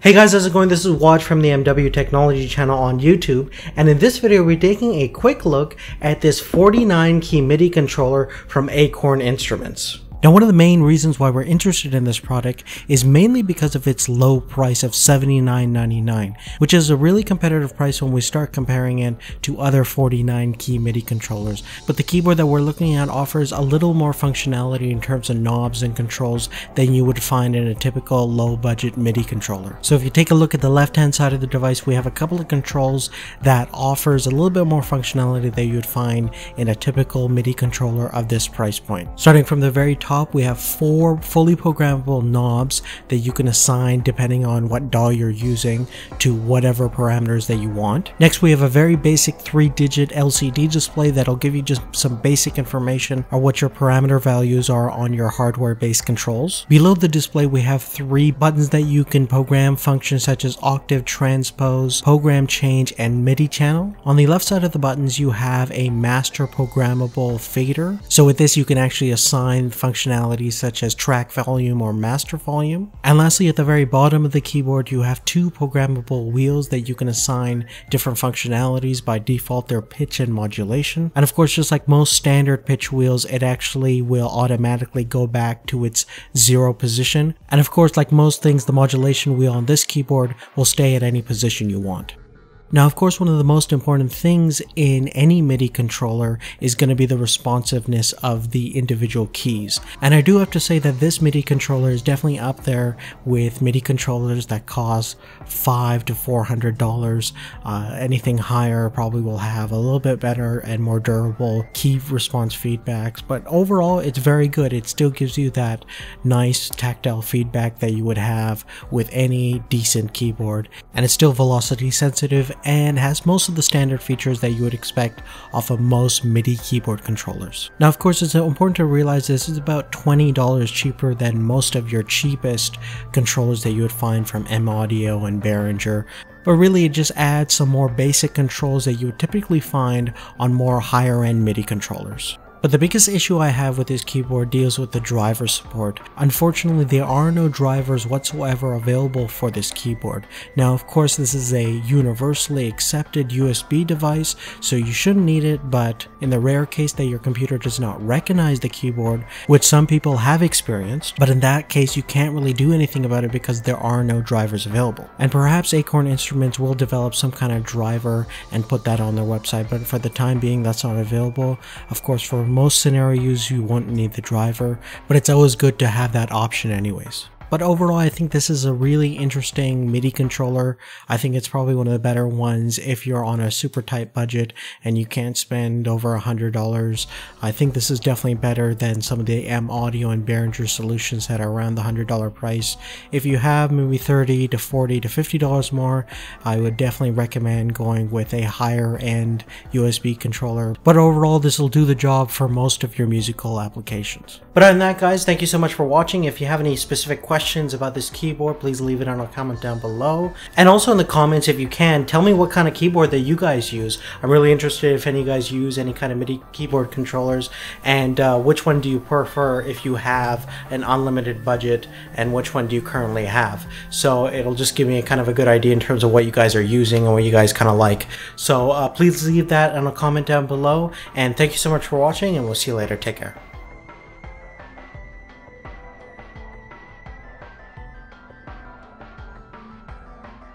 Hey guys, how's it going? This is Watch from the MW Technology channel on YouTube, and in this video we're taking a quick look at this 49 key MIDI controller from Acorn Instruments. Now one of the main reasons why we're interested in this product is mainly because of its low price of $79.99, which is a really competitive price when we start comparing it to other 49 key MIDI controllers. But the keyboard that we're looking at offers a little more functionality in terms of knobs and controls than you would find in a typical low budget MIDI controller. So if you take a look at the left hand side of the device, we have a couple of controls that offers a little bit more functionality that you would find in a typical MIDI controller of this price point. Starting from the very top top we have four fully programmable knobs that you can assign depending on what DAW you're using to whatever parameters that you want. Next we have a very basic three digit LCD display that'll give you just some basic information on what your parameter values are on your hardware based controls. Below the display we have three buttons that you can program functions such as octave, transpose, program change, and MIDI channel. On the left side of the buttons you have a master programmable fader. So with this you can actually assign functions functionalities such as track volume or master volume. And lastly, at the very bottom of the keyboard, you have two programmable wheels that you can assign different functionalities by default, their pitch and modulation. And of course, just like most standard pitch wheels, it actually will automatically go back to its zero position. And of course, like most things, the modulation wheel on this keyboard will stay at any position you want. Now, of course, one of the most important things in any MIDI controller is going to be the responsiveness of the individual keys. And I do have to say that this MIDI controller is definitely up there with MIDI controllers that cost five to four hundred dollars. Uh, anything higher probably will have a little bit better and more durable key response feedbacks. But overall, it's very good. It still gives you that nice tactile feedback that you would have with any decent keyboard, and it's still velocity sensitive and has most of the standard features that you would expect off of most MIDI keyboard controllers. Now of course it's important to realize this is about $20 cheaper than most of your cheapest controllers that you would find from M-Audio and Behringer, but really it just adds some more basic controls that you would typically find on more higher end MIDI controllers. But the biggest issue I have with this keyboard deals with the driver support. Unfortunately, there are no drivers whatsoever available for this keyboard. Now, of course, this is a universally accepted USB device, so you shouldn't need it, but in the rare case that your computer does not recognize the keyboard, which some people have experienced, but in that case, you can't really do anything about it because there are no drivers available. And perhaps Acorn Instruments will develop some kind of driver and put that on their website, but for the time being, that's not available. Of course, for most scenarios you won't need the driver, but it's always good to have that option anyways. But overall, I think this is a really interesting MIDI controller. I think it's probably one of the better ones if you're on a super tight budget and you can't spend over a hundred dollars. I think this is definitely better than some of the M Audio and Behringer solutions that are around the hundred dollar price. If you have maybe 30 to 40 to 50 dollars more, I would definitely recommend going with a higher end USB controller. But overall, this will do the job for most of your musical applications. But other than that, guys, thank you so much for watching. If you have any specific questions, questions about this keyboard, please leave it on a comment down below. And also in the comments, if you can, tell me what kind of keyboard that you guys use. I'm really interested if any of you guys use any kind of MIDI keyboard controllers and uh, which one do you prefer if you have an unlimited budget and which one do you currently have. So it'll just give me a kind of a good idea in terms of what you guys are using and what you guys kind of like. So uh, please leave that on a comment down below and thank you so much for watching and we'll see you later. Take care.